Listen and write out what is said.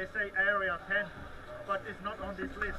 they say area 10, but it's not on this list.